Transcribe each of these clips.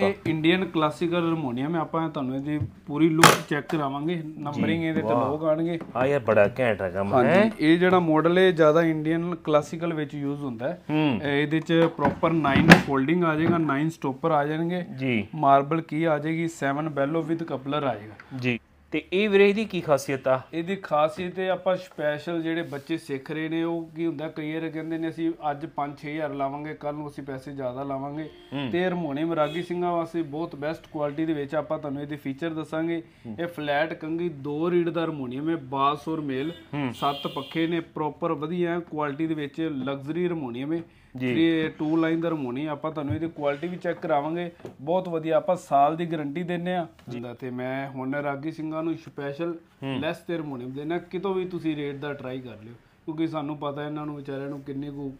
ਇਹ Indian classical harmonium ਹੈ ਆਪਾਂ ਤੁਹਾਨੂੰ ਇਹਦੀ ਪੂਰੀ ਲੁੱਕ ਚੈੱਕ ਕਰਾਵਾਂਗੇ ਨੰਬਰਿੰਗ ਇਹਦੇ ਤੇ ਲੋਗ ਆਣਗੇ ਆ ਯਾਰ ਬੜਾ ਘੈਂਟ ਹੈ ਕੰਮ ਹੈ? ਹਾਂਜੀ ਇਹ ਜਿਹੜਾ ਮਾਡਲ ਹੈ ਜ਼ਿਆਦਾ ਇੰਡੀਅਨ ਕਲਾਸੀਕਲ ਵਿੱਚ ਯੂਜ਼ ਹੁੰਦਾ ਹੈ। ਹੂੰ। ਇਹ ਇਹਦੇ ਚ ਪ੍ਰੋਪਰ 9 ਫੋਲਡਿੰਗ ਆ ਜਾਏਗਾ 9 ਸਟਾਪਰ ਆ ਜਾਣਗੇ। ਜੀ। ਮਾਰਬਲ ਕੀ ਆ ਜਾਏਗੀ 7 ਬੈਲੋ ਵਿਦ ਕਪਲਰ ਆਏਗਾ ਜੀ। ਤੇ ਇਹ ਵੀਰੇ ਇਹਦੀ ਕੀ ਖਾਸੀਅਤ ਆ? ਇਹਦੀ ਖਾਸੀਅਤ ਹੈ ਆਪਾਂ ਸਪੈਸ਼ਲ ਜਿਹੜੇ ਬੱਚੇ ਸਿੱਖ ਰਹੇ ਨੇ ਉਹ ਕੀ ਹੁੰਦਾ ਕਈ ਵਾਰ ਕਹਿੰਦੇ ਨੇ ਅਸੀਂ ਅੱਜ 5-6000 ਲਾਵਾਂਗੇ ਕੱਲ ਨੂੰ ਅਸੀਂ ਪੈਸੇ ਜ਼ਿਆਦਾ ਲਾਵਾਂਗੇ ਤੇ ਹਾਰਮੋਨੀਅਮ ਰਾਗੀ ਸਿੰਘਾਂ ਵਾਸਤੇ ਬਹੁਤ ਬੈਸਟ ਕੁਆਲਿਟੀ ਦੇ ਵਿੱਚ ਆਪਾਂ ਤੁਹਾਨੂੰ ਇਹਦੇ ਫੀਚਰ ਦੱਸਾਂਗੇ। ਇਹ ਫਲੈਟ ਕੰਗੀ ਦੋ ਰੀਡ ਦਾ ਹਾਰਮੋਨੀਅਮ ਹੈ ਬਾਸ ਔਰ ਮੇਲ ਸੱਤ ਪੱਖੇ ਨੇ ਪ੍ਰੋਪਰ ਵਧੀਆ ਕੁਆਲਿਟੀ ਦੇ ਵਿੱਚ ਲਗਜ਼ਰੀ ਹਾਰਮੋਨੀਅਮ ਹੈ। ਜੀ। ਟੂ ਲਾਈਨ ਦਾ ਹਾਰਮੋਨੀਅਮ ਆਪਾਂ ਤੁਹਾਨੂੰ ਇਹਦੀ ਕੁਆਲਿਟੀ ਵੀ ਚੈੱਕ ਕਰਾਵਾਂਗੇ। ਬਹੁਤ ਵਧੀਆ ਆਪਾਂ ਸਾਲ ਦੀ ਗਾਰੰਟੀ ਦਿੰਨੇ ਆ। ਜਿੰਦਾ ਤੇ ਮੈਂ ਹੁਣ ਰਾਗੀ ਸਿੰਘਾਂ ਨੂੰ ਸਪੈਸ਼ਲ ਲੈਸ ਤੇ ਹਾਰਮੋਨੀਅਮ ਦੇਣਾ ਕਿਤੋਂ ਵੀ ਤੁਸੀਂ ਰੇਟ ਦਾ ਟਰਾਈ ਕਰ ਲਿਓ ਕਿਉਂਕਿ ਸਾਨੂੰ ਪਤਾ ਇਹਨਾਂ ਨੂੰ ਵਿਚਾਰਿਆਂ ਨੂੰ ਕਿੰਨੀ ਕੁ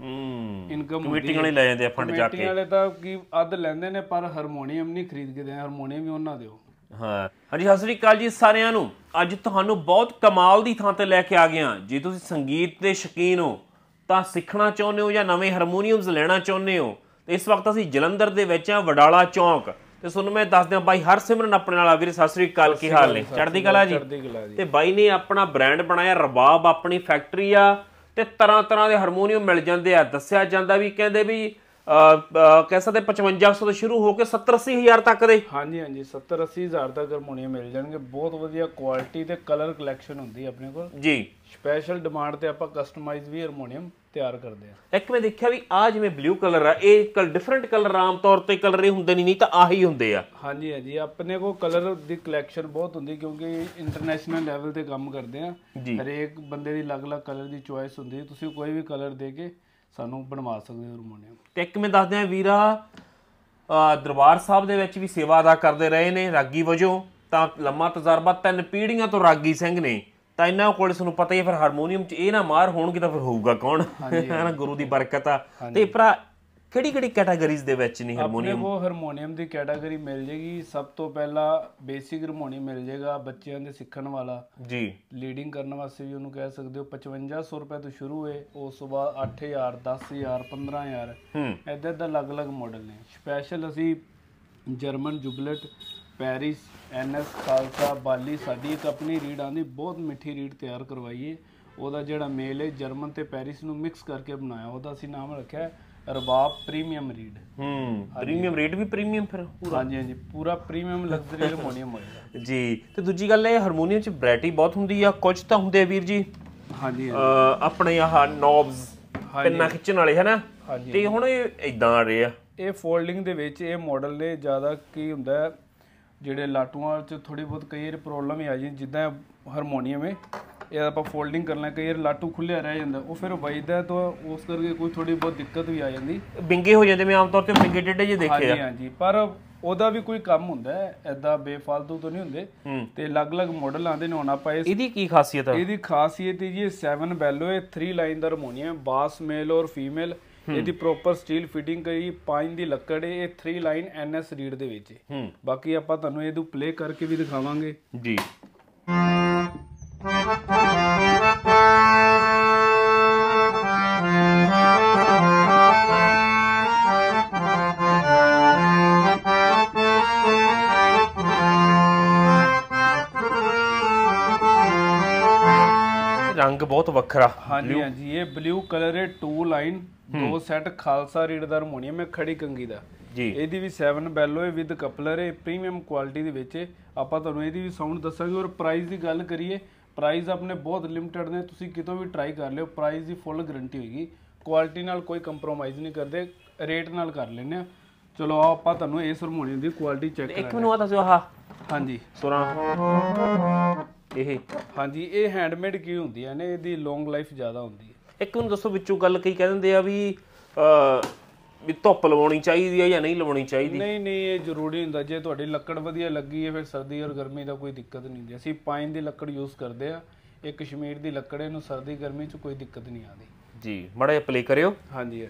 ਇਨਕਮ ਮੀਟਿੰਗ ਵਾਲੇ ਲੈ ਜਾਂਦੇ ਆ ਫੰਡ ਜਾ ਕਮੇਟੀ ਵਾਲੇ ਤਾਂ ਕੀ ਅੱਧ ਲੈਂਦੇ ਨੇ ਪਰ ਹਾਰਮੋਨੀਅਮ ਨਹੀਂ ਖਰੀਦ ਕੇ ਦੇ ਹਾਰਮੋਨੀਅਮ ਵੀ ਉਹਨਾਂ ਦਿਓ। ਹਾਂ। ਹਾਂਜੀ ਸਤਿ ਸ੍ਰੀ ਅਕਾਲ ਜੀ ਸਾਰਿਆਂ ਨੂੰ। ਅੱਜ ਤੁਹਾਨੂੰ ਬਹੁਤ ਕਮਾਲ ਦੀ ਥਾਂ ਤੇ ਲੈ ਕੇ ਆ ਗਿਆ ਜੇ ਤੁਸੀਂ ਸੰਗੀਤ ਦੇ ਸ਼ੌਕੀਨ ਹੋ ਤਾਂ ਸਿੱਖਣਾ ਚਾਹੁੰਦੇ ਹੋ ਜਾਂ ਨਵੇਂ ਹਾਰਮੋਨੀਅਮਸ ਲੈਣਾ ਚਾਹੁੰਦੇ ਹੋ? ਤੇ ਇਸ ਵਕਤ ਅਸੀਂ ਜਲੰਧਰ ਦੇ ਵਿੱਚ ਆ ਵਡਾਲਾ ਚੌਂਕ। ਤੇ ਤੁਹਾਨੂੰ ਮੈਂ ਦੱਸ ਦਿਆਂ ਬਾਈ ਹਰਸਿਮਰਨ ਆਪਣੇ ਨਾਲ ਆ ਵੀਰੇ ਸਤਿ ਸ੍ਰੀ ਅਕਾਲ ਕੀ ਹਾਲ ਨੇ? ਚੜ੍ਹਦੀ ਕਲਾ ਜੀ? ਤੇ ਬਾਈ ਨੇ ਆਪਣਾ ਬ੍ਰਾਂਡ ਬਣਾਇਆ ਰਬਾਬ ਆਪਣੀ ਫੈਕਟਰੀ ਆ ਤੇ ਤਰ੍ਹਾਂ ਤਰ੍ਹਾਂ ਦੇ ਹਾਰਮੋਨੀਅਮ ਮਿਲ ਜਾਂਦੇ ਆ। ਦੱਸਿਆ ਜਾਂਦਾ ਵੀ ਕਹਿੰਦੇ ਵੀ ਕਹਿ ਸਕਦੇ 5500 ਤੋਂ ਸ਼ੁਰੂ ਹੋ ਕੇ 70 80 ਹਜ਼ਾਰ ਤੱਕ ਦੇ। ਹਾਂਜੀ ਹਾਂਜੀ 70 80 ਹਜ਼ਾਰ ਤੱਕ ਹਾਰਮੋਨੀਅਮ ਮਿਲ ਜਾਣਗੇ। ਬਹੁਤ ਵਧੀਆ ਕੁਆਲਿਟੀ ਤੇ ਕਲਰ ਕਲੈਕਸ਼ਨ ਹੁੰਦੀ ਆਪਣੇ ਕੋਲ। ਜੀ। ਸਪੈਸ਼ਲ ਡਿਮਾਂਡ ਤੇ ਆਪਾਂ ਕਸਟਮਾਈਜ਼ ਵੀ ਹਾਰਮੋਨੀਅਮ ਤਿਆਰ ਕਰਦੇ ਆ। ਇੱਕ ਮੈਂ ਦੇਖਿਆ ਵੀ ਆ ਜਿਵੇਂ ਬਲੂ ਕਲਰ ਆ ਇਹ ਕਲ ਡਿਫਰੈਂਟ ਕਲਰ ਆਮ ਤੌਰ ਤੇ ਕਲਰ ਇਹ ਹੁੰਦੇ ਨਹੀਂ ਨਹੀਂ ਤਾਂ ਆਹੀ ਹੁੰਦੇ ਆ। ਹਾਂਜੀ ਹਾਂਜੀ ਆਪਣੇ ਕੋਲ ਕਲਰ ਦੀ ਕਲੈਕਸ਼ਨ ਬਹੁਤ ਹੁੰਦੀ ਕਿਉਂਕਿ ਇੰਟਰਨੈਸ਼ਨਲ ਲੈਵਲ ਤੇ ਕੰਮ ਕਰਦੇ ਆ। ਹਰੇਕ ਬੰਦੇ ਦੀ ਅਲੱਗ-ਅਲੱਗ ਕਲਰ ਦੀ ਚੁਆਇਸ ਹੁੰਦੀ ਤੁਸੀਂ ਕੋਈ ਵੀ ਕਲਰ ਦੇ ਕੇ ਸਾਨੂੰ ਬਣਵਾ ਸਕਦੇ ਹੋ ਹਾਰਮੋਨੀਅਮ ਤੇ ਇੱਕ ਮੈਂ ਦੱਸਦੇ ਆ ਵੀਰਾ ਦਰਬਾਰ ਸਾਹਿਬ ਦੇ ਵਿੱਚ ਵੀ ਸੇਵਾ ਅਦਾ ਕਰਦੇ ਰਹੇ ਨੇ ਰਾਗੀ ਵਜੋਂ। ਤਾਂ ਲੰਮਾ ਤਜਰਬਾ ਤਿੰਨ ਪੀੜ੍ਹੀਆਂ ਤੋਂ ਰਾਗੀ ਸਿੰਘ ਨੇ। ਤਾਂ ਇਹਨਾਂ ਕੋਲ ਤੁਹਾਨੂੰ ਪਤਾ ਹੀ ਹੈ ਫਿਰ ਹਾਰਮੋਨੀਅਮ 'ਚ ਇਹ ਨਾ ਮਾਰ ਹੋਣਗੇ ਤਾਂ ਫਿਰ ਹੋਊਗਾ ਕੌਣ? ਹੈ ਨਾ ਗੁਰੂ ਦੀ ਬਰਕਤ ਆ। ਤੇ ਭਰਾ ਕਿਹੜੀ ਕਿਹੜੀ ਕੈਟਾਗਰੀਜ਼ ਦੇ ਵਿੱਚ ਨੇ ਹਾਰਮੋਨੀਅਮ? ਆਪਣੇ ਕੋਲ ਹਾਰਮੋਨੀਅਮ ਦੀ ਕੈਟਾਗਰੀ ਮਿਲ ਜੇਗੀ। ਸਭ ਤੋਂ ਪਹਿਲਾਂ ਬੇਸਿਕ ਹਾਰਮੋਨੀਅਮ ਮਿਲ ਜੇਗਾ ਬੱਚਿਆਂ ਦੇ ਸਿੱਖਣ ਵਾਲਾ। ਜੀ। ਲੀਡਿੰਗ ਕਰਨ ਵਾਸਤੇ ਵੀ ਉਹਨੂੰ ਕਹਿ ਸਕਦੇ ਹੋ। 5500 ਰੁਪਏ ਤੋਂ ਸ਼ੁਰੂ ਹੈ ਉਸ ਤੋਂ ਬਾਅਦ 8000 10000 15000 ਹੂੰ। ਇੱਦਾਂ ਦਾ ਅਲੱਗ-ਅਲੱਗ ਮਾਡਲ ਨੇ। ਸਪੈਸ਼ਲ ਅਸੀਂ ਜਰਮਨ ਜੁਬਲਟ ਪੈਰਿਸ ਐਨਐਸ ਖਾਲਸਾ ਬਾਲੀ ਸਾਡੀ ਇੱਕ ਆਪਣੀ ਰੀਡ ਆਂਦੀ ਬਹੁਤ ਮਿੱਠੀ ਰੀਡ ਤਿਆਰ ਕਰਵਾਈਏ। ਉਹਦਾ ਜਿਹੜਾ ਮੇਲ ਹੈ ਜਰਮਨ ਤੇ ਪੈਰਿਸ ਨੂੰ ਮਿਕਸ ਕਰਕੇ ਬਣਾਇਆ। ਉਹਦਾ ਅਸੀਂ ਨਾਮ ਰੱਖਿਆ ਹੈ ਰਬਾਬ ਪ੍ਰੀਮੀਅਮ ਰੀਡ ਹੂੰ ਪ੍ਰੀਮੀਅਮ ਰੇਟ ਵੀ ਪ੍ਰੀਮੀਅਮ ਫਿਰ ਹਾਂਜੀ ਹਾਂਜੀ ਪੂਰਾ ਪ੍ਰੀਮੀਅਮ ਲਗਜ਼ਰੀ ਹਾਰਮੋਨੀਅਮ ਹੋਏਗਾ। ਜੀ ਤੇ ਦੂਜੀ ਗੱਲ ਇਹ ਹਾਰਮੋਨੀਅਮ 'ਚ ਵੈਰਾਈਟੀ ਬਹੁਤ ਹੁੰਦੀ ਆ ਕੁਝ ਤਾਂ ਹੁੰਦੇ ਆ ਵੀਰ ਜੀ। ਹਾਂਜੀ ਆਪਣੇ ਆਹ ਨੌਬਸ ਪਿੰਨਾ ਖਿੱਚਣ ਵਾਲੇ ਹਨਾ? ਹਾਂਜੀ। ਤੇ ਹੁਣ ਇਹ ਇਦਾਂ ਆ ਰਹੇ ਆ। ਇਹ ਫੋਲਡਿੰਗ ਦੇ ਵਿੱਚ ਇਹ ਮਾਡਲ ਨੇ ਜ਼ਿਆਦਾ ਕੀ ਹੁੰਦਾ ਹੈ ਜਿਹੜੇ ਲਾਟੂਆਂ 'ਚ ਥੋੜੀ ਬਹੁਤ ਕਈ ਵਾਰ ਪ੍ਰੋਬਲਮ ਹੀ ਆ ਜਾਂਦੀ ਜਿੱਦਾਂ ਹਾਰਮੋਨੀਅਮ ਹੈ ਇਹ ਆਪਾਂ ਫੋਲਡਿੰਗ ਕਰਨਾ ਕਈ ਵਾਰ ਲਾਟੂ ਖੁੱਲਿਆ ਰਹਿ ਜਾਂਦਾ ਉਹ ਫਿਰ ਵੱਜਦਾ ਤਾਂ ਉਸ ਕਰਕੇ ਕੋਈ ਥੋੜੀ ਬਹੁਤ ਦਿੱਕਤ ਵੀ ਆ ਜਾਂਦੀ। ਬਿੰਗੇ ਹੋ ਜਾਂਦੇ ਮੈਂ ਆਮ ਤੌਰ ਤੇ ਬਿੰਗੇ ਟੇਡੇ ਜੇ ਦੇਖੇ ਆ। ਹਾਂਜੀ ਹਾਂਜੀ ਪਰ ਉਹਦਾ ਵੀ ਕੋਈ ਕੰਮ ਹੁੰਦਾ ਹੈ ਐਦਾਂ ਬੇਫਾਲਤੂ ਤੋਂ ਨਹੀਂ ਹੁੰਦੇ। ਹੂੰ। ਤੇ ਅਲੱਗ-ਅਲੱਗ ਮਾਡਲ ਆਉਂਦੇ ਨੇ ਹੁਣ ਆਪਾਂ ਇਸ ਇਹਦੀ ਕੀ ਖਾਸੀਅਤ ਆ? ਇਹਦੀ ਖਾਸੀਅਤ ਹੈ ਜੀ ਇਹ 7 ਬੈਲੋ ਹੈ 3 ਲਾਈਨ ਦਾ ਹਾਰਮੋਨੀਅਮ ਬਾਸ ਮੇਲ ਔਰ ਫੀਮੇਲ ਇਹਦੀ ਪ੍ਰੋਪਰ ਸਟੀਲ ਫਿਟਿੰਗ ਕਰੀ ਪਾਈਨ ਦੀ ਲੱਕੜ ਹੈ ਇਹ 3 ਲਾਈਨ ਐਨਐਸ ਰੀਡ ਦੇ ਵਿੱਚ। ਹੈ। ਬਾਕੀ ਆਪਾਂ ਤੁਹਾਨੂੰ ਇਹਨੂੰ ਪਲੇ ਕਰਕੇ ਵੀ ਦਿਖਾਵਾਂਗੇ। ਜੀ। ਰੰਗ ਬਹੁਤ ਵੱਖਰਾ। ਹਾਂਜੀ ਹਾਂਜੀ ਇਹ ਬਲੂ ਕਲਰ ਹੈ 2 ਲਾਈਨ ਦੋ ਸੈੱਟ ਖਾਲਸਾ ਰੀਡ ਦਾ ਹਾਰਮੋਨੀਅਮ ਹੈ ਖੜੀ ਕੰਗੀ ਦਾ। ਜੀ। ਇਹਦੀ ਵੀ 7 ਬੈਲੋ ਹੈ ਵਿਦ ਕਪਲਰ ਹੈ ਪ੍ਰੀਮੀਅਮ ਕੁਆਲਿਟੀ ਦੇ ਵਿੱਚ। ਆਪਾਂ ਤੁਹਾਨੂੰ ਇਹਦੀ ਵੀ ਸਾਊਂਡ ਦੱਸਾਂਗੇ ਔਰ ਪ੍ਰਾਈਸ ਦੀ ਗੱਲ ਕਰੀਏ ਪ੍ਰਾਈਸ ਆਪਣੇ ਬਹੁਤ ਲਿਮਟਿਡ ਨੇ ਤੁਸੀਂ ਕਿਤੋਂ ਵੀ ਟਰਾਈ ਕਰ ਲਿਓ ਪ੍ਰਾਈਸ ਦੀ ਫੁੱਲ ਗਾਰੰਟੀ ਹੋਏਗੀ। ਕੁਆਲਿਟੀ ਨਾਲ ਕੋਈ ਕੰਪਰੋਮਾਈਜ਼ ਨਹੀਂ ਕਰਦੇ ਰੇਟ ਨਾਲ ਕਰ ਲੈਂਦੇ ਆ ਚਲੋ ਆਓ ਆਪਾਂ ਤੁਹਾਨੂੰ ਇਸ ਹਾਰਮੋਨੀਅਮ ਦੀ ਕੁਆਲਿਟੀ ਚੈੱਕ ਇੱਕ ਮੈਨੂੰ ਆ ਦੱਸੋ ਆਹ। ਹਾਂਜੀ। ਸੁਰਾਂ ਇਹ। ਹਾਂਜੀ ਇਹ ਹੈਂਡਮੇਡ ਕੀ ਹੁੰਦੀਆਂ ਨੇ? ਇਹਦੀ ਲੌਂਗ ਲਾਈਫ ਜ਼ਿਆਦਾ ਹੁੰਦੀ ਹੈ ਇੱਕ ਮੈਨੂੰ ਦੱਸੋ ਵਿੱਚੋਂ ਗੱਲ ਕਈ ਕਹਿ ਦਿੰਦੇ ਆ ਵੀ ਵੀ ਧੁੱਪ ਲਵਾਉਣੀ ਚਾਹੀਦੀ ਹੈ ਜਾਂ ਨਹੀਂ ਲਵਾਉਣੀ ਚਾਹੀਦੀ? ਨਹੀਂ ਨਹੀਂ ਇਹ ਜ਼ਰੂਰੀ ਹੁੰਦਾ। ਜੇ ਤੁਹਾਡੀ ਲੱਕੜ ਵਧੀਆ ਲੱਗੀ ਹੈ ਫਿਰ ਸਰਦੀ ਔਰ ਗਰਮੀ ਦਾ ਕੋਈ ਦਿੱਕਤ ਨਹੀਂ ਹੁੰਦੀ। ਅਸੀਂ ਪਾਈਨ ਦੀ ਲੱਕੜ ਯੂਜ਼ ਕਰਦੇ ਆ। ਇਹ ਕਸ਼ਮੀਰ ਦੀ ਲੱਕੜ ਇਹਨੂੰ ਸਰਦੀ ਗਰਮੀ 'ਚ ਕੋਈ ਦਿੱਕਤ ਨਹੀਂ ਆਉਂਦੀ। ਜੀ ਮੜਾ ਜਿਹਾ ਪਲੇ ਕਰਿਓ। ਹਾਂਜੀ।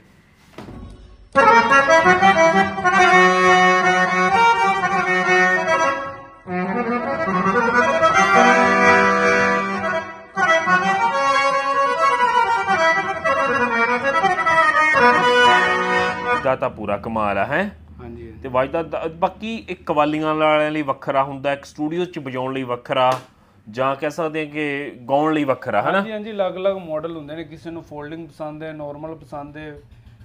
ਤਾਂ ਪੂਰਾ ਕਮਾਲ ਆ ਹੈ? ਹਾਂਜੀ ਤੇ ਵੱਜਦਾ ਬਾਕੀ ਇੱਕ ਕਵਾਲੀਆਂ ਵਾਲਿਆਂ ਲਈ ਵੱਖਰਾ ਹੁੰਦਾ ਇੱਕ ਸਟੂਡੀਓ 'ਚ ਵਜਾਉਣ ਲਈ ਵੱਖਰਾ ਜਾਂ ਕਹਿ ਸਕਦੇ ਹਾਂ ਕਿ ਗਾਉਣ ਲਈ ਵੱਖਰਾ ਹਨਾ? ਹਾਂਜੀ ਹਾਂਜੀ ਅਲੱਗ-ਅਲੱਗ ਮਾਡਲ ਹੁੰਦੇ ਨੇ ਕਿਸੇ ਨੂੰ ਫੋਲਡਿੰਗ ਪਸੰਦ ਹੈ ਨਾਰਮਲ ਪਸੰਦ ਹੈ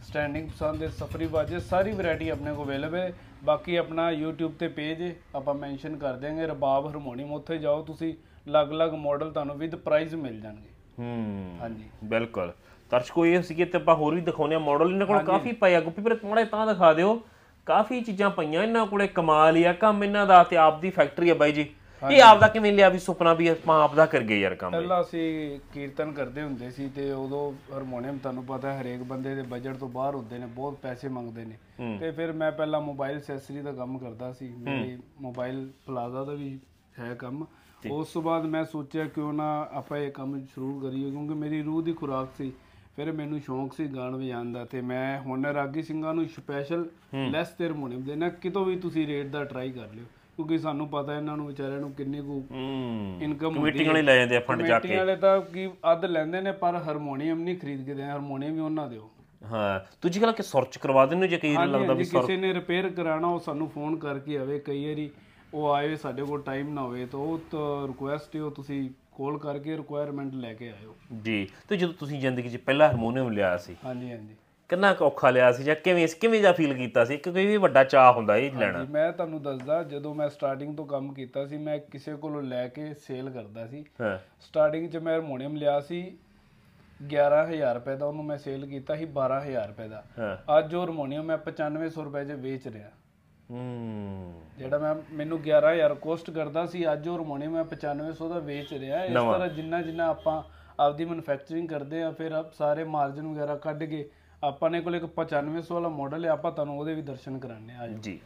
ਸਟੈਂਡਿੰਗ ਪਸੰਦ ਹੈ ਸਫਰੀ ਬਾਜੇ ਸਾਰੀ ਵੈਰਾਈਟੀ ਆਪਣੇ ਕੋਲ ਅਵੇਲੇਬਲ ਹੈ। ਬਾਕੀ ਆਪਣਾ YouTube ਤੇ ਪੇਜ ਹੈ ਆਪਾਂ ਮੈਂਸ਼ਨ ਕਰ ਦਿਆਂਗੇ ਰਬਾਬ ਹਾਰਮੋਨੀਅਮ ਉੱਥੇ ਜਾਓ ਤੁਸੀਂ ਅਲੱਗ-ਅਲੱਗ ਮਾਡਲ ਤੁਹਾਨੂੰ ਵਿਦ ਪ੍ਰਾਈਸ ਮਿਲ ਜਾਣਗੇ। ਹੂੰ ਹਾਂਜੀ। ਬਿਲਕੁਲ। ਦਰਸ਼ਕੋ ਇਹ ਸੀਗੇ ਤੇ ਆਪਾਂ ਹੋਰ ਵੀ ਦਿਖਾਉਂਦੇ ਆ ਮਾਡਲ ਇਹਨਾਂ ਕੋਲ ਕਾਫੀ ਪਏ ਆ ਗੁੱਪੀ ਪਰ ਮਾੜੇ ਤਾਂ ਦਿਖਾ ਦਿਓ। ਕਾਫੀ ਚੀਜ਼ਾਂ ਪਈਆਂ ਇਹਨਾਂ ਕੋਲੇ ਕਮਾਲ ਹੀ ਆ ਕੰਮ ਇਹਨਾਂ ਦਾ ਤੇ ਆਪ ਦੀ ਫੈਕਟਰੀ ਆ ਬਾਈ ਜੀ। ਇਹ ਆਪ ਦਾ ਕਿਵੇਂ ਲਿਆ ਵੀ ਸੁਪਨਾ ਵੀ ਆਪਾਂ ਆਪ ਦਾ ਕਰ ਗਏ ਯਾਰ ਕੰਮ ਪਹਿਲਾਂ ਅਸੀਂ ਕੀਰਤਨ ਕਰਦੇ ਹੁੰਦੇ ਸੀ ਤੇ ਉਦੋਂ ਹਾਰਮੋਨੀਅਮ ਤੁਹਾਨੂੰ ਪਤਾ ਹੈ ਹਰੇਕ ਬੰਦੇ ਦੇ ਬਜਟ ਤੋਂ ਬਾਹਰ ਹੁੰਦੇ ਨੇ ਬਹੁਤ ਪੈਸੇ ਮੰਗਦੇ ਨੇ। ਤੇ ਫਿਰ ਮੈਂ ਪਹਿਲਾਂ ਮੋਬਾਈਲ ਐਕਸੈਸਰੀ ਦਾ ਕੰਮ ਕਰਦਾ ਸੀ ਮੇਰੀ ਮੋਬਾਈਲ ਪਲਾਜ਼ਾ ਦਾ ਵੀ ਹੈ ਕੰਮ। ਉਸ ਤੋਂ ਬਾਅਦ ਮੈਂ ਸੋਚਿਆ ਕਿਉਂ ਨਾ ਆਪਾਂ ਇਹ ਕੰਮ ਸ਼ੁਰੂ ਕਰੀਏ ਕਿਉਂਕਿ ਮੇਰੀ ਰੂਹ ਦੀ ਖੁਰਾਕ ਸੀ। ਫਿਰ ਮੈਨੂੰ ਸ਼ੌਂਕ ਸੀ ਗਾਣ ਵਜਾਉਣ ਦਾ ਤੇ ਮੈਂ ਹੁਣ ਰਾਗੀ ਸਿੰਘਾਂ ਨੂੰ ਸਪੈਸ਼ਲ ਲੈਸ ਤੇ ਹਾਰਮੋਨੀਅਮ ਦੇਣਾ ਕਿਤੋਂ ਵੀ ਤੁਸੀਂ ਰੇਟ ਦਾ ਟਰਾਈ ਕਰ ਲਿਓ ਕਿਉਂਕਿ ਸਾਨੂੰ ਪਤਾ ਇਹਨਾਂ ਨੂੰ ਵਿਚਾਰਿਆਂ ਨੂੰ ਕਿੰਨੀ ਕੁ ਇਨਕਮ ਮੀਟਿੰਗ ਵਾਲੇ ਲੈ ਜਾਂਦੇ ਆ ਫੰਡ ਜਾ ਕਮੇਟੀ ਵਾਲੇ ਤਾਂ ਕੀ ਅੱਧ ਲੈਂਦੇ ਨੇ ਪਰ ਹਾਰਮੋਨੀਅਮ ਨਹੀਂ ਖਰੀਦ ਕੇ ਦੇ ਹਾਰਮੋਨੀਅਮ ਵੀ ਉਹਨਾਂ ਦਿਓ। ਹਾਂ ਦੂਜੀ ਗੱਲ ਕਿ ਸੁਰ ਚ ਕਰਵਾ ਦਿੰਦੇ ਜੇ ਕਈ ਲੱਗਦਾ ਵੀ ਕਿਸੇ ਨੇ ਰਿਪੇਅਰ ਕਰਾਣਾ ਉਹ ਸਾਨੂੰ ਫੋਨ ਕਰਕੇ ਆਵੇ ਕਈ ਵਾਰੀ ਉਹ ਆਏ ਸਾਡੇ ਕੋਲ ਟਾਈਮ ਨਾ ਹੋਵੇ ਤਾਂ ਉਹ ਰਿਕੁਐਸਟ ਹੈ ਉਹ ਤੁਸੀਂ ਕਾਲ ਕਰਕੇ ਰਿਕੁਆਇਰਮੈਂਟ ਲੈ ਕੇ ਆਇਓ। ਜੀ ਤੇ ਜਦੋਂ ਤੁਸੀਂ ਜ਼ਿੰਦਗੀ 'ਚ ਪਹਿਲਾ ਹਾਰਮੋਨੀਅਮ ਲਿਆ ਸੀ ਹਾਂਜੀ ਹਾਂਜੀ। ਕਿੰਨਾ ਔਖਾ ਲਿਆ ਸੀ ਜਾਂ ਕਿਵੇਂ ਕਿਵੇਂ ਦਾ ਫੀਲ ਕੀਤਾ ਸੀ? ਕਿਉਂਕਿ ਇਹ ਵੀ ਵੱਡਾ ਚਾਹ ਹੁੰਦਾ ਇਹ ਲੈਣਾ। ਜੀ, ਮੈਂ ਤੁਹਾਨੂੰ ਦੱਸਦਾ ਜਦੋਂ ਮੈਂ ਸਟਾਰਟਿੰਗ ਤੋਂ ਕੰਮ ਕੀਤਾ ਸੀ ਮੈਂ ਕਿਸੇ ਕੋਲੋਂ ਲੈ ਕੇ ਸੇਲ ਕਰਦਾ ਸੀ। ਹਾਂ। ਸਟਾਰਟਿੰਗ 'ਚ ਮੈਂ ਹਾਰਮੋਨੀਅਮ ਲਿਆ ਸੀ 11000 ਰੁਪਏ ਦਾ ਉਹਨੂੰ ਮੈਂ ਸੇਲ ਕੀਤਾ ਸੀ 12000 ਰੁਪਏ ਦਾ। ਅੱਜ ਉਹ ਹਾਰਮੋਨੀਅਮ ਮੈਂ 9500 ਰੁਪਏ 'ਚ ਵੇਚ ਰਿਹਾ। ਹੂੰ। ਜਿਹੜਾ ਮੈਂ ਮੈਨੂੰ 11000 ਕੋਸਟ ਕਰਦਾ ਸੀ ਅੱਜ ਉਹ ਹਾਰਮੋਨੀਅਮ ਮੈਂ 9500 ਦਾ ਵੇਚ ਰਿਹਾ। ਇਸ ਤਰ੍ਹਾਂ ਜਿੰਨਾ ਜਿੰਨਾ ਆਪਾਂ ਆਪਦੀ ਮੈਨੂਫੈਕਚਰਿੰਗ ਕਰਦੇ ਆ ਫਿਰ ਆਪ ਸਾਰੇ ਮਾਰਜਨ ਵਗੈਰਾ ਕੱਢ ਕੇ ਆਪਾਂ ਨੇ ਕੋਲ ਇੱਕ 9500 ਵਾਲਾ ਮਾਡਲ ਹੈ ਆਪਾਂ ਤੁਹਾਨੂੰ ਉਹਦੇ ਵੀ ਦਰਸ਼ਨ ਕਰਾਣੇ ਆ ਜੀ।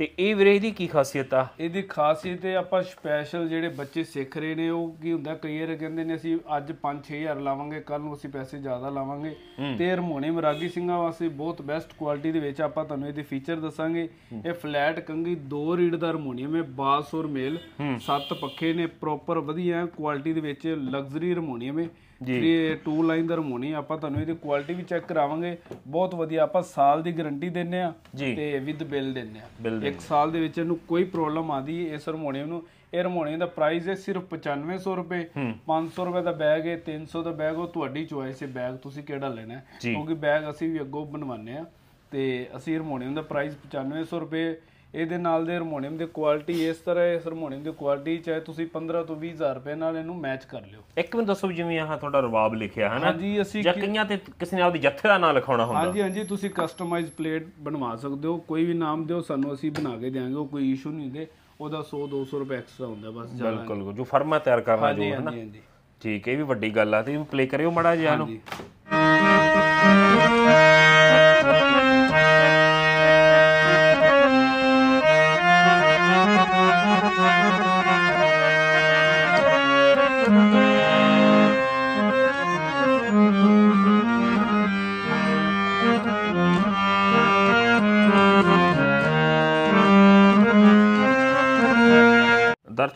ਤੇ ਇਹ ਵੀਰੇ ਇਹਦੀ ਕੀ ਖਾਸੀਅਤ ਆ? ਇਹਦੀ ਖਾਸੀਅਤ ਇਹ ਆਪਾਂ ਸਪੈਸ਼ਲ ਜਿਹੜੇ ਬੱਚੇ ਸਿੱਖ ਰਹੇ ਨੇ ਉਹ ਕੀ ਹੁੰਦਾ ਕਈ ਵਾਰ ਕਹਿੰਦੇ ਨੇ ਅਸੀਂ ਅੱਜ 5-6000 ਲਾਵਾਂਗੇ ਕੱਲ ਨੂੰ ਅਸੀਂ ਪੈਸੇ ਜ਼ਿਆਦਾ ਲਾਵਾਂਗੇ। ਤੇ ਹਾਰਮੋਨੀਅਮ ਰਾਗੀ ਸਿੰਘਾਂ ਵਾਸਤੇ ਬਹੁਤ ਬੈਸਟ ਕੁਆਲਿਟੀ ਦੇ ਵਿੱਚ ਆਪਾਂ ਤੁਹਾਨੂੰ ਇਹਦੇ ਫੀਚਰ ਦੱਸਾਂਗੇ। ਇਹ ਫਲੈਟ ਕੰਗੀ ਦੋ ਰੀਡ ਦਾ ਹਾਰਮੋਨੀਅਮ ਹੈ ਬਾਸ ਔਰ ਮੇਲ। ਸੱਤ ਪੱਖੇ ਨੇ ਪ੍ਰੋਪਰ ਵਧੀਆ ਕੁਆਲਿਟੀ ਦੇ ਵਿੱਚ ਲਗਜ਼ਰੀ ਹਾਰਮੋਨੀਅਮ ਹੈ। ਜੀ। ਟੂ ਲਾਈਨ ਦਾ ਹਾਰਮੋਨੀਅਮ ਆਪਾਂ ਤੁਹਾਨੂੰ ਇਹਦੀ ਕੁਆਲਿਟੀ ਵੀ ਚੈੱਕ ਕਰਾਵਾਂਗੇ। ਬਹੁਤ ਵਧੀਆ ਆਪਾਂ ਸਾਲ ਦੀ ਗਾਰੰਟੀ ਦਿੰਨੇ ਆ। ਤੇ ਵਿਦ ਬਿੱਲ ਦਿੰਨੇ ਆ ਇੱਕ ਸਾਲ ਦੇ ਵਿੱਚ ਇਹਨੂੰ ਕੋਈ ਪ੍ਰੋਬਲਮ ਆਦੀ ਇਸ ਹਾਰਮੋਨੀਅਮ ਨੂੰ। ਇਹ ਹਾਰਮੋਨੀਅਮ ਦਾ ਪ੍ਰਾਈਸ ਹੈ ਸਿਰਫ 9500 ਰੁਪਏ। 500 ਰੁਪਏ ਦਾ ਬੈਗ ਹੈ 300 ਦਾ ਬੈਗ ਉਹ ਤੁਹਾਡੀ ਚੋਇਸ ਹੈ ਬੈਗ ਤੁਸੀਂ ਕਿਹੜਾ ਲੈਣਾ ਹੈ। ਕਿਉਂਕਿ ਬੈਗ ਅਸੀਂ ਵੀ ਅੱਗੋਂ ਬਣਵਾਉਂਦੇ ਆ ਤੇ ਅਸੀਂ ਹਾਰਮੋਨੀਅਮ ਦਾ ਪ੍ਰਾਈਸ 9500 ਰੁਪਏ ਇਹਦੇ ਨਾਲ ਦੇ ਹਾਰਮੋਨੀਅਮ ਦੀ ਕੁਆਲਿਟੀ ਇਸ ਤਰ੍ਹਾਂ ਹੈ ਇਸ ਹਾਰਮੋਨੀਅਮ ਦੀ ਕੁਆਲਿਟੀ ਚਾਹੇ ਤੁਸੀਂ 15 ਤੋਂ 20000 ਰੁਪਏ ਨਾਲ ਇਹਨੂੰ ਮੈਚ ਕਰ ਲਿਓ। ਇੱਕ ਮਿੰਟ ਦੱਸੋ ਜਿਵੇਂ ਆਹ ਤੁਹਾਡਾ ਰਵਾਬ ਲਿਖਿਆ ਹੈ ਨਾ ਹਾਂਜੀ ਅਸੀਂ ਜਾਂ ਕਈਆਂ ਤੇ ਕਿਸੇ ਨੇ ਆਪਦੀ ਜੱਥੇ ਦਾ ਨਾਂ ਲਿਖਾਉਣਾ ਹੁੰਦਾ। ਹਾਂਜੀ ਹਾਂਜੀ ਤੁਸੀਂ ਕਸਟਮਾਈਜ਼ ਪਲੇਟ ਬਣਵਾ ਸਕਦੇ ਹੋ ਕੋਈ ਵੀ ਨਾਮ ਦਿਓ ਸਾਨੂੰ ਅਸੀਂ ਬਣਾ ਕੇ ਦੇਵਾਂਗੇ ਉਹ ਕੋਈ ਇਸ਼ੂ ਨਹੀਂ ਦੇ ਉਹਦਾ 100 200 ਰੁਪਏ ਐਕਸਟਰਾ ਹੁੰਦਾ ਬਸ। ਬਿਲਕੁਲ ਜੋ ਫਰਮਾ ਤਿਆਰ ਕਰਨਾ ਜੋ ਹੈ ਨਾ ਹਾਂਜੀ ਹਾਂਜੀ। ਠੀਕ ਹੈ ਇਹ ਵੀ ਵੱਡੀ ਗੱਲ ਆ ਤੇ ਪਲੇ ਕਰਿਓ ਮੜਾ ਜਿਹਾ ਨੂੰ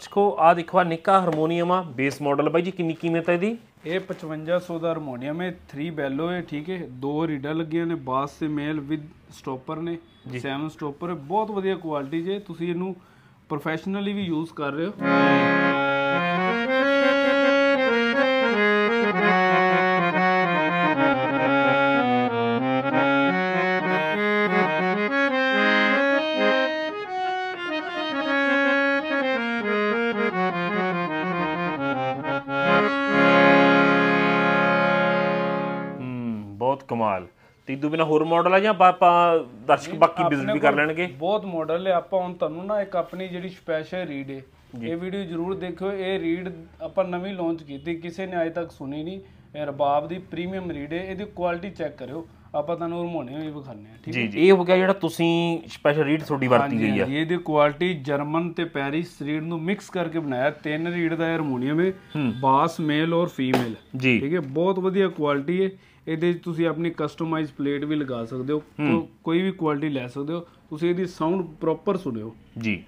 ਦਰਸ਼ਕੋ ਆ ਦੇਖੋ ਆ ਨਿੱਕਾ ਹਾਰਮੋਨੀਅਮ ਆ ਬੇਸ ਮਾਡਲ ਬਾਈ ਜੀ ਕਿੰਨੀ ਕੀਮਤ ਹੈ ਇਹਦੀ? ਇਹ 5500 ਦਾ ਹਾਰਮੋਨੀਅਮ ਹੈ 3 ਬੈਲੋ ਹੈ ਠੀਕ ਹੈ। ਦੋ ਰੀਡਾਂ ਲੱਗੀਆਂ ਨੇ ਬਾਸ ਤੇ ਮੇਲ ਵਿਦ ਸਟਾਪਰ ਨੇ 7 ਸਟਾਪਰ ਬਹੁਤ ਵਧੀਆ ਕੁਆਲਿਟੀ ਜੇ ਤੁਸੀਂ ਇਹਨੂੰ ਪ੍ਰੋਫੈਸ਼ਨਲੀ ਵੀ ਯੂਜ਼ ਕਰ ਰਹੇ ਹੂੰ। ਇਦੋਂ ਬਿਨਾ ਹੋਰ ਮਾਡਲ ਆ ਜਾਂ ਆਪਾਂ ਆਪਾਂ ਦਰਸ਼ਕ ਬਾਕੀ ਵਿਜ਼ਿਟ ਵੀ ਕਰ ਲੈਣਗੇ? ਬਹੁਤ ਮਾਡਲ ਹੈ ਆਪਾਂ ਹੁਣ ਤੁਹਾਨੂੰ ਨਾ ਇੱਕ ਆਪਣੀ ਜਿਹੜੀ ਸਪੈਸ਼ਲ ਰੀਡ ਹੈ ਇਹ ਵੀਡੀਓ ਜਰੂਰ ਦੇਖਿਓ। ਇਹ ਰੀਡ ਆਪਾਂ ਨਵੀਂ ਲਾਂਚ ਕੀਤੀ। ਕਿਸੇ ਨੇ ਅਜੇ ਤੱਕ ਸੁਣੀ ਨਹੀਂ। ਇਹ ਰਬਾਬ ਦੀ ਪ੍ਰੀਮੀਅਮ ਰੀਡ ਹੈ ਇਹਦੀ ਕੁਆਲਿਟੀ ਚੈੱਕ ਕਰਿਓ। ਆਪਾਂ ਤੁਹਾਨੂੰ ਹਾਰਮੋਨੀਅਮ ਵੀ ਵਿਖਾਣੇ ਆ ਠੀਕ ਜੀ ਜੀ। ਇਹ ਹੋ ਗਿਆ ਜਿਹੜਾ ਤੁਸੀਂ ਸਪੈਸ਼ਲ ਰੀਡ ਤੁਹਾਡੀ ਵਰਤੀ ਗਈ ਆ। ਹਾਂਜੀ, ਇਹਦੀ ਕੁਆਲਿਟੀ ਜਰਮਨ ਤੇ ਪੈਰਿਸ ਰੀਡ ਨੂੰ ਮਿਕਸ ਕਰਕੇ ਬਣਾਇਆ। ਤਿੰਨ ਰੀਡ ਦਾ ਹਾਰਮੋਨੀਅਮ ਹੈ। ਬਾਸ ਮੇਲ ਔਰ ਫੀਮੇਲ ਜੀ। ਠੀਕ ਹੈ। ਬਹੁਤ ਵਧੀਆ ਕੁਆਲਿਟੀ ਹੈ ਇਹਦੇ 'ਚ ਤੁਸੀਂ ਆਪਣੀ ਕਸਟਮਾਈਜ਼ ਪਲੇਟ ਵੀ ਲਗਾ ਸਕਦੇ ਹੋ ਕੋਈ ਵੀ ਕੁਆਲਿਟੀ ਲੈ ਸਕਦੇ ਹੋ ਤੁਸੀਂ ਇਹਦੀ ਸਾਊਂਡ ਪ੍ਰੋਪਰ ਸੁਣਿਓ। ਜੀ।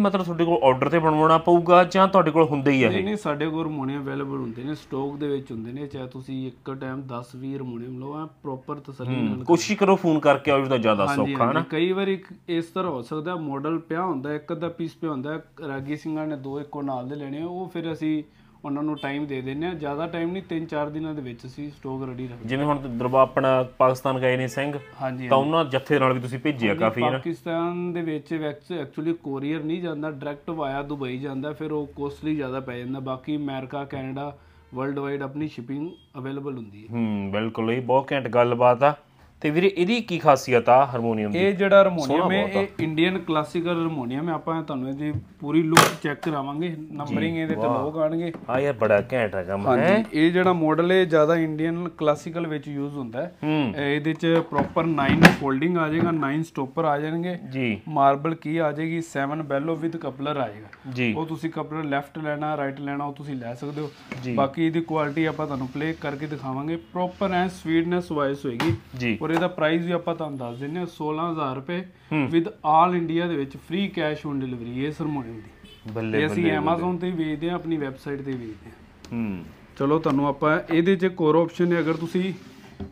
ਮਤਲਬ ਤੁਹਾਡੇ ਕੋਲ ਆਰਡਰ ਤੇ ਬਣਵਾਉਣਾ ਪਊਗਾ ਜਾਂ ਤੁਹਾਡੇ ਕੋਲ ਹੁੰਦੇ ਹੀ ਆ ਇਹ? ਨਹੀਂ ਨਹੀਂ ਸਾਡੇ ਕੋਲ ਹਾਰਮੋਨੀਅਮ ਅਵੇਲੇਬਲ ਹੁੰਦੇ ਨੇ ਸਟਾਕ ਦੇ ਵਿੱਚ ਹੁੰਦੇ ਨੇ ਚਾਹੇ ਤੁਸੀਂ ਇੱਕ ਟਾਈਮ 10 20 ਹਾਰਮੋਨੀਅਮ ਲਓ ਆ ਪ੍ਰੋਪਰ ਤਸੱਲੀ ਨਾਲ ਕੋਸ਼ਿਸ਼ ਕਰੋ ਫੋਨ ਕਰਕੇ ਆਓ ਤਾਂ ਜ਼ਿਆਦਾ ਹਾਂਜੀ ਸੌਖਾ ਹਾਂਜੀ ਕਈ ਵਾਰੀ ਇਸ ਤਰ੍ਹਾਂ ਹੋ ਸਕਦਾ ਮਾਡਲ ਪਿਆ ਹੁੰਦਾ ਇੱਕ ਅੱਧਾ ਪੀਸ ਪਿਆ ਹੁੰਦਾ ਰਾਗੀ ਸਿੰਘਾਂ ਨੇ ਦੋ ਇੱਕੋ ਨਾਲ ਦੇ ਲੈਣੇ ਉਹ ਫਿਰ ਅਸੀਂ ਉਹਨਾਂ ਨੂੰ ਟਾਈਮ ਦੇ ਦਿੰਦੇ ਆ ਜ਼ਿਆਦਾ ਟਾਈਮ ਨਹੀਂ 3-4 ਦਿਨਾਂ ਦੇ ਵਿੱਚ ਅਸੀਂ ਸਟਾਕ ਰੈਡੀ ਰੱਖਦੇ ਜਿਵੇਂ ਹੁਣ ਦਰਬਾਰ ਆਪਣਾ ਪਾਕਿਸਤਾਨ ਗਏ ਨੇ ਸਿੰਘ ਹਾਂਜੀ ਤਾਂ ਉਹਨਾਂ ਜੱਥੇ ਨਾਲ ਵੀ ਤੁਸੀਂ ਭੇਜਿਆ ਕਾਫੀ ਨਾ? ਪਾਕਿਸਤਾਨ ਦੇ ਵਿੱਚ ਐਕਚੁਅਲੀ ਕੋਰੀਅਰ ਨਹੀਂ ਜਾਂਦਾ ਡਾਇਰੈਕਟ ਵਾਇਆ ਦੁਬਈ ਜਾਂਦਾ ਫਿਰ ਉਹ ਕੋਸਟਲੀ ਜ਼ਿਆਦਾ ਪੈ ਜਾਂਦਾ। ਬਾਕੀ ਅਮਰੀਕਾ ਕੈਨੇਡਾ ਵਰਲਡ ਵਾਈਡ ਆਪਣੀ ਸ਼ਿਪਿੰਗ ਅਵੇਲੇਬਲ ਹੁੰਦੀ ਹੈ। ਹੂੰ ਬਿਲਕੁਲ ਇਹ ਬਹੁਤ ਘੈਂਟ ਗੱਲਬਾਤ ਆ। ਤੇ ਵੀਰੇ ਇਹਦੀ ਕੀ ਖਾਸੀਅਤ ਆ ਹਾਰਮੋਨੀਅਮ ਦੀ? ਇਹ ਜਿਹੜਾ ਹਾਰਮੋਨੀਅਮ ਹੈ ਇਹ ਇੰਡੀਅਨ ਕਲਾਸੀਕਲ ਹਾਰਮੋਨੀਅਮ ਹੈ। ਆਪਾਂ ਤੁਹਾਨੂੰ ਇਹਦੀ ਪੂਰੀ ਲੁੱਕ ਚੈੱਕ ਕਰਾਵਾਂਗੇ। ਨੰਬਰਿੰਗ ਇਹਦੇ ਤੇ ਲੋਕ ਆਣਗੇ ਆ ਯਾਰ ਬੜਾ ਘੈਂਟ ਆ ਕੰਮ ਹੈ? ਇਹ ਜਿਹੜਾ ਮਾਡਲ ਹੈ ਜ਼ਿਆਦਾ ਇੰਡੀਅਨ ਕਲਾਸੀਕਲ ਵਿੱਚ ਯੂਜ਼ ਹੁੰਦਾ ਹੈ। ਹੂੰ। ਇਹ ਇਹਦੇ ਚ ਪ੍ਰੋਪਰ 9 ਫੋਲਡਿੰਗ ਆ ਜਾਏਗਾ 9 ਸਟਾਪਰ ਆ ਜਾਣਗੇ। ਜੀ। ਮਾਰਬਲ ਕੀ ਆ ਜਾਏਗੀ 7 ਬੈਲੋ ਵਿਦ ਕਪਲਰ ਆ ਜਾਏਗਾ। ਜੀ। ਉਹ ਤੁਸੀਂ ਕਪਲਰ ਲੈਫਟ ਲੈਣਾ ਰਾਈਟ ਲੈਣਾ ਉਹ ਤੁਸੀਂ ਲੈ ਸਕਦੇ। ਹੋ। ਬਾਕੀ ਇਹਦੀ ਕੁਆਲਿਟੀ ਆਪਾਂ ਤੁਹਾਨੂੰ ਪਲੇ ਕਰਕੇ ਦਿਖਾਵਾਂਗੇ। ਪ੍ਰੋਪਰ ਐ ਸਵੀਟਨੈਸ ਵਾਇਸ ਹੋਏਗੀ। ਜੀ। ਔਰ ਇਹਦਾ ਪ੍ਰਾਈਸ ਵੀ ਆਪਾਂ ਤੁਹਾਨੂੰ ਦੱਸ ਦਿੰਨੇ ਆ 16000 ਰੁਪਏ ਵਿਦ ਆਲ ਇੰਡੀਆ ਦੇ ਵਿੱਚ ਫ੍ਰੀ ਕੈਸ਼ ਔਨ ਡਿਲੀਵਰੀ ਇਹ ਸਰਮੋਨੀਅਮ ਦੀ। ਬੱਲੇ ਅਸੀਂ Amazon ਤੇ ਵੇਚਦੇ ਆ ਆਪਣੀ ਵੈਬਸਾਈਟ ਤੇ ਵੀ ਵੇਚਦੇ ਆ ਹੂੰ। ਚਲੋ ਤੁਹਾਨੂੰ ਆਪਾਂ ਇਹਦੇ 'ਚ ਇੱਕ ਹੋਰ ਆਪਸ਼ਨ ਹੈ ਅਗਰ ਤੁਸੀਂ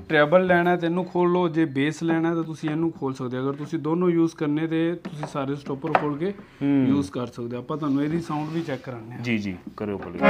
ਟ੍ਰੈਬਲ ਲੈਣਾ ਹੈ ਤੇ ਇਹਨੂੰ ਖੋਲ ਲਓ ਜੇ ਬੇਸ ਲੈਣਾ ਹੈ ਤਾਂ ਤੁਸੀਂ ਇਹਨੂੰ ਖੋਲ ਸਕਦੇ ਹੋ। ਅਗਰ ਤੁਸੀਂ ਦੋਨੋਂ ਯੂਜ਼ ਕਰਨੇ ਤੇ ਤੁਸੀਂ ਸਾਰੇ ਸਟਾਪਰ ਖੋਲ ਕੇ ਯੂਜ਼ ਕਰ ਸਕਦੇ ਆਪਾਂ ਤੁਹਾਨੂੰ ਇਹਦੀ ਸਾਊਂਡ ਵੀ ਚੈੱਕ ਆ ਜੀ ਜੀ ਕਰਿਓ ਪਲੀਜ਼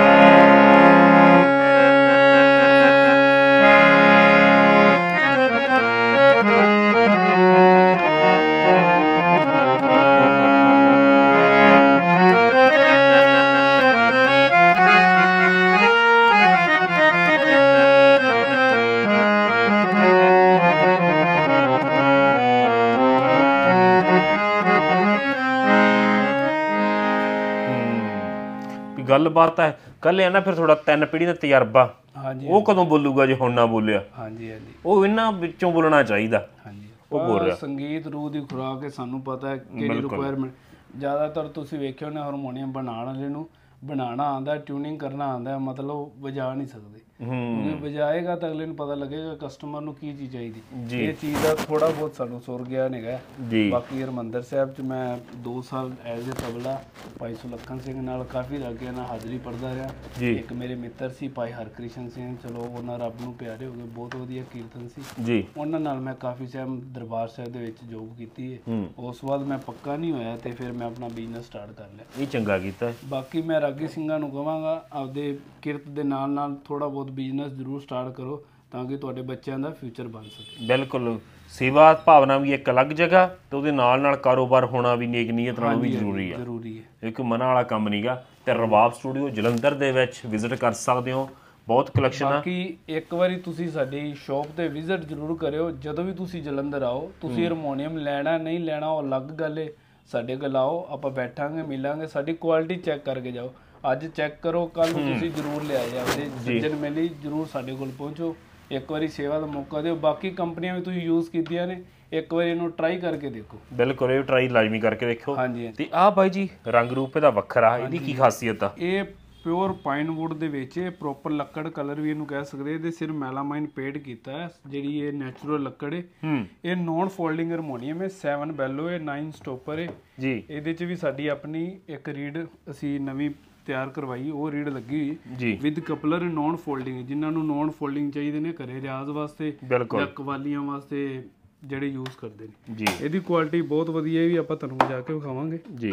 ਵੀ ਗੱਲਬਾਤ ਹੈ। ਕੱਲ ਇਹ ਨਾ ਫਿਰ ਥੋੜਾ ਤਿੰਨ ਪੀੜ੍ਹੀ ਦਾ ਤਜਰਬਾ। ਹਾਂਜੀ ਉਹ ਕਦੋਂ ਬੋਲੂਗਾ ਜੇ ਹੁਣ ਨਾ ਬੋਲਿਆ? ਹਾਂਜੀ ਹਾਂਜੀ। ਉਹ ਇਹਨਾਂ ਵਿੱਚੋਂ ਬੋਲਣਾ ਚਾਹੀਦਾ। ਹਾਂਜੀ। ਉਹ ਬੋਲ ਰਿਹਾ। ਸੰਗੀਤ ਰੂਹ ਦੀ ਖੁਰਾਕ ਹੈ ਸਾਨੂੰ ਪਤਾ ਹੈ ਕਿਹੜੀ ਰਿਕੁਆਇਰਮੈਂਟ ਜ਼ਿਆਦਾਤਰ ਤੁਸੀਂ ਵੇਖਿਓ ਨੇ ਹਾਰਮੋਨੀਅਮ ਬਣਾਉਣ ਵਾਲੇ ਨੂੰ ਬਣਾਉਣਾ ਆਂਦਾ ਟਿਊਨਿੰਗ ਕਰਨਾ ਆਂਦਾ ਮਤਲਬ ਵਜਾ ਨਹੀਂ ਸਕਦੇ। ਹੂੰ। ਕਿਉਂਕਿ ਵਜਾਏਗਾ ਤਾਂ ਅਗਲੇ ਨੂੰ ਪਤਾ ਲੱਗੇਗਾ ਕਸਟਮਰ ਨੂੰ ਕੀ ਚੀਜ਼ ਚਾਹੀਦੀ। ਇਹ ਚੀਜ਼ ਦਾ ਥੋੜਾ ਬਹੁਤ ਸਾਨੂੰ ਸੁਰ ਗਿਆਨ ਹੈਗਾ। ਜੀ। ਬਾਕੀ ਹਰਮੰਦਰ ਸਾਹਿਬ ਚ ਮੈਂ 2 ਸਾਲ ਐਜ਼ ਅ ਤਬਲਾ ਭਾਈ ਸੁਲੱਖਣ ਸਿੰਘ ਨਾਲ ਕਾਫੀ ਰਾਗਿਆਂ ਨਾਲ ਹਾਜ਼ਰੀ ਪੜਦਾ ਰਿਹਾ। ਇੱਕ ਮੇਰੇ ਮਿੱਤਰ ਸੀ ਭਾਈ ਹਰਕ੍ਰਿਸ਼ਨ ਸਿੰਘ ਚਲੋ ਉਹਨਾਂ ਰੱਬ ਨੂੰ ਪਿਆਰੇ ਹੋ ਗਏ ਬਹੁਤ ਵਧੀਆ ਕੀਰਤਨ ਸੀ। ਜੀ। ਉਹਨਾਂ ਨਾਲ ਮੈਂ ਕਾਫੀ ਟਾਈਮ ਦਰਬਾਰ ਸਾਹਿਬ ਦੇ ਵਿੱਚ ਜੋਬ ਕੀਤੀ ਹੈ। ਉਸ ਬਾਅਦ ਮੈਂ ਪੱਕਾ ਨਹੀਂ ਹੋਇਆ ਤੇ ਫਿਰ ਮੈਂ ਆਪਣਾ ਬਿਜ਼ਨਸ ਸਟਾਰਟ ਕਰ ਲਿਆ। ਇਹ ਚੰਗਾ ਕੀਤਾ। ਬਾਕੀ ਮੈਂ ਰਾਗੀ ਸਿੰਘਾਂ ਨੂੰ ਕਹਾਂਗਾ ਆਪਦੇ ਕਿਰਤ ਦੇ ਨਾਲ ਨਾਲ ਥੋੜਾ ਬਹੁਤ ਬਿਜ਼ਨਸ ਜ਼ਰੂਰ ਸਟਾਰਟ ਕਰੋ ਤਾਂ ਕਿ ਤੁਹਾਡੇ ਬੱਚਿਆਂ ਦਾ ਫਿਊਚਰ ਬਣ ਸਕੇ। ਬਿਲਕੁਲ। ਸੇਵਾ ਭਾਵਨਾ ਵੀ ਇੱਕ ਅਲੱਗ ਜਗ੍ਹਾ ਤੇ ਉਹਦੇ ਨਾਲ ਨਾਲ ਕਾਰੋਬਾਰ ਹੋਣਾ ਵੀ ਨੇਕ ਨੀਅਤ ਨਾਲ ਵੀ ਜ਼ਰੂਰੀ ਆ। ਜ਼ਰੂਰੀ ਹੈ। ਇਹ ਕੋਈ ਮਨਾ ਵਾਲਾ ਕੰਮ ਨਹੀਂਗਾ ਤੇ ਰਵਾਬ ਸਟੂਡੀਓ ਜਲੰਧਰ ਦੇ ਵਿੱਚ ਵਿਜ਼ਿਟ ਕਰ ਸਕਦੇ ਹੋ। ਬਹੁਤ ਕਲੈਕਸ਼ਨ ਆ। ਬਾਕੀ ਇੱਕ ਵਾਰੀ ਤੁਸੀਂ ਸਾਡੀ ਸ਼ਾਪ ਤੇ ਵਿਜ਼ਿਟ ਜ਼ਰੂਰ ਕਰਿਓ। ਜਦੋਂ ਵੀ ਤੁਸੀਂ ਜਲੰਧਰ ਆਓ ਤੁਸੀਂ ਹਾਰਮੋਨੀਅਮ ਲੈਣਾ ਨਹੀਂ ਲੈਣਾ ਉਹ ਅਲੱਗ ਗੱਲ ਏ। ਸਾਡੇ ਕੋਲ ਆਓ ਆਪਾਂ ਬੈਠਾਂਗੇ ਮਿਲਾਂਗੇ ਸਾਡੀ ਕੁਆਲਿਟੀ ਚੈੱਕ ਕਰਕੇ ਜਾਓ। ਅੱਜ ਚੈੱਕ ਕਰੋ ਕੱਲ ਨੂੰ ਤੁਸੀਂ ਜ਼ਰੂਰ ਲਿਆਏ ਆਪਦੇ ਸੱਜਣ ਮੇਲੀ ਜ਼ਰੂਰ ਸਾਡੇ ਕੋਲ ਪਹੁੰਚੋ। ਇੱਕ ਵਾਰੀ ਸੇਵਾ ਦਾ ਮੌਕਾ ਦਿਓ। ਬਾਕੀ ਕੰਪਨੀਆਂ ਵੀ ਤੁਸੀਂ ਯੂਜ਼ ਕੀਤੀਆਂ ਨੇ ਇੱਕ ਵਾਰੀ ਇਹਨੂੰ ਟਰਾਈ ਕਰਕੇ ਦੇਖੋ। ਬਿਲਕੁਲ ਇਹ ਟਰਾਈ ਲਾਜ਼ਮੀ ਕਰਕੇ ਦੇਖੋ ਹਾਂਜੀ। ਤੇ ਆਹ ਬਾਈ ਜੀ ਰੰਗ ਰੂਪ ਇਹਦਾ ਵੱਖਰਾ ਇਹਦੀ ਕੀ ਖਾਸੀਅਤ ਆ? ਇਹ ਪਿਓਰ ਪਾਈਨ ਵੁੱਡ ਦੇ ਵਿੱਚ ਇਹ ਪ੍ਰੋਪਰ ਲੱਕੜ ਕਲਰ ਵੀ ਇਹਨੂੰ ਕਹਿ ਸਕਦੇ ਇਹਦੇ ਸਿਰ ਮੈਲਾਮਾਈਨ ਪੇਂਟ ਕੀਤਾ ਹੈ ਜਿਹੜੀ ਇਹ ਨੈਚੁਰਲ ਲੱਕੜ ਹੂੰ। ਇਹ ਨੌਨ ਫੋਲਡਿੰਗ ਹਾਰਮੋਨੀਅਮ ਹੈ 7 ਬੈਲੋ ਹੈ 9 ਸਟਾਪਰ ਹੈ ਜੀ। ਇਹਦੇ ਚ ਵੀ ਸਾਡੀ ਆਪਣੀ ਇੱਕ ਰੀਡ ਅਸੀਂ ਨਵੀਂ ਤਿਆਰ ਕਰਵਾਈ ਉਹ ਰੀਡ ਲੱਗੀ ਹੋਈ ਜੀ। ਵਿਦ ਕਪਲਰ ਨੌਨ ਫੋਲਡਿੰਗ ਜਿਨ੍ਹਾਂ ਨੂੰ ਨੌਨ ਫੋਲਡਿੰਗ ਚਾਹੀਦੇ ਨੇ ਘਰੇ ਰਿਆਜ਼ ਵਾਸਤੇ ਜਾਂ ਕਵਾਲੀਆਂ ਵਾਸਤੇ ਜਿਹੜੇ ਯੂਜ਼ ਕਰਦੇ ਨੇ। ਜੀ। ਇਹਦੀ ਕੁਆਲਿਟੀ ਬਹੁਤ ਵਧੀਆ ਹੈ ਵੀ ਆਪਾਂ ਤੁਹਾਨੂੰ ਵਜਾ ਕੇ ਵਿਖਾਵਾਂਗੇ। ਜੀ।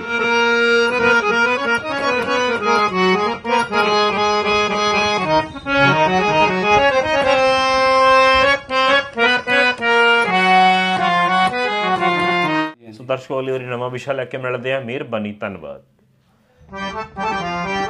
ਸੋ ਦਰਸ਼ਕੋ ਲਈ ਹੋਰੀ ਨਵਾਂ ਵਿਸ਼ਾ ਲੈ ਕੇ ਮਿਲਦੇ ਆ ਮਿਹਰਬਾਨੀ ਧੰਨਵਾਦ। はあ。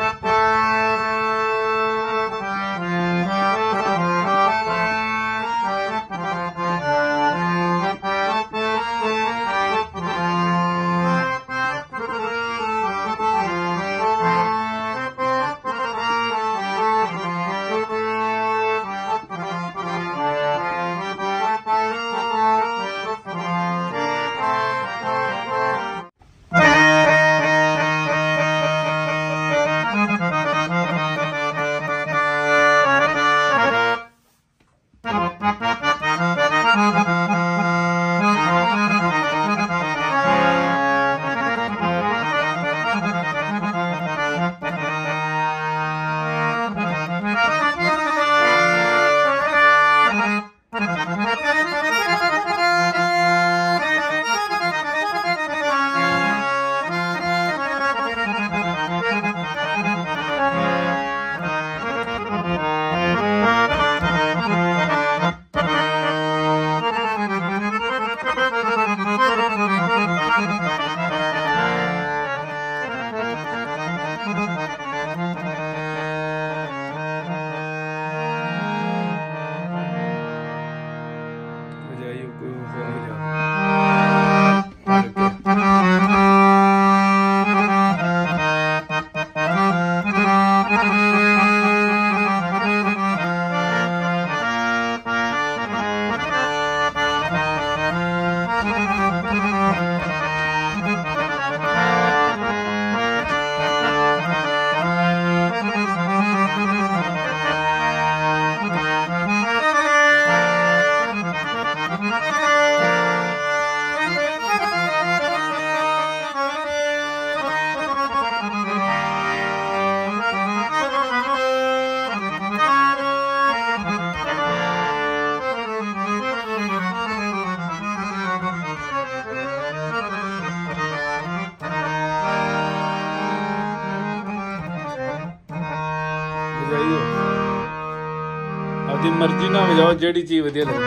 ਸੂਰੀ ਨਾ ਵਜਾਓ ਜਿਹੜੀ ਚੀਜ਼ ਵਧੀਆ ਲੱਗਦੀ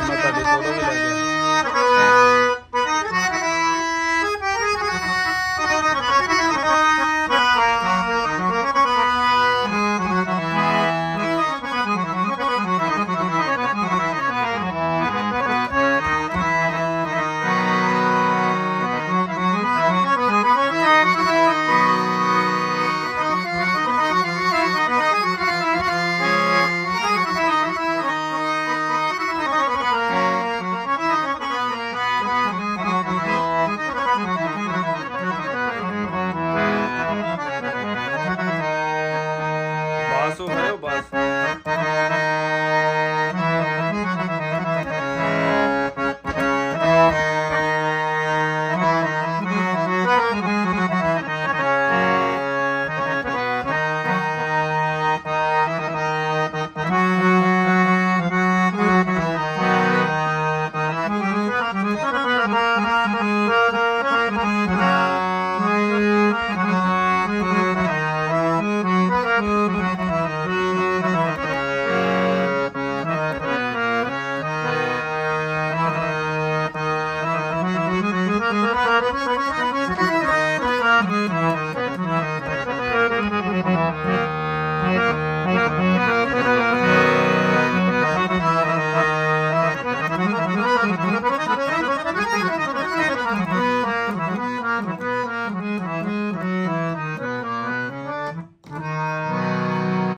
ਮੈਂ ਤੁਹਾਡੀ ਫੋਟੋ ਵੀ ਗਿਆ